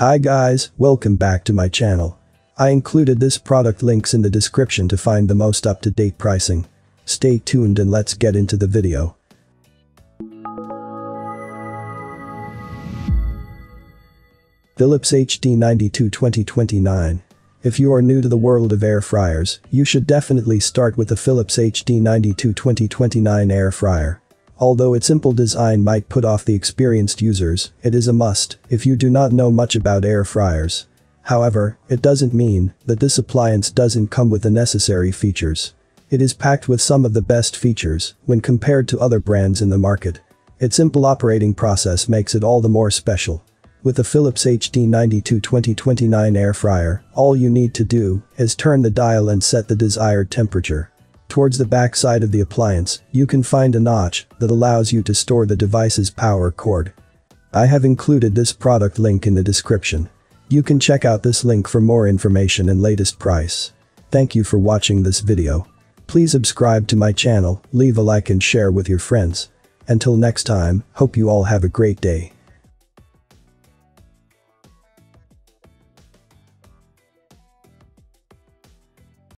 Hi guys, welcome back to my channel. I included this product links in the description to find the most up-to-date pricing. Stay tuned and let's get into the video. Philips HD92 2029. If you are new to the world of air fryers, you should definitely start with the Philips HD92 2029 air fryer. Although its simple design might put off the experienced users, it is a must if you do not know much about air fryers. However, it doesn't mean that this appliance doesn't come with the necessary features. It is packed with some of the best features when compared to other brands in the market. Its simple operating process makes it all the more special. With the Philips HD92 2029 air fryer, all you need to do is turn the dial and set the desired temperature. Towards the back side of the appliance, you can find a notch that allows you to store the device's power cord. I have included this product link in the description. You can check out this link for more information and latest price. Thank you for watching this video. Please subscribe to my channel, leave a like and share with your friends. Until next time, hope you all have a great day.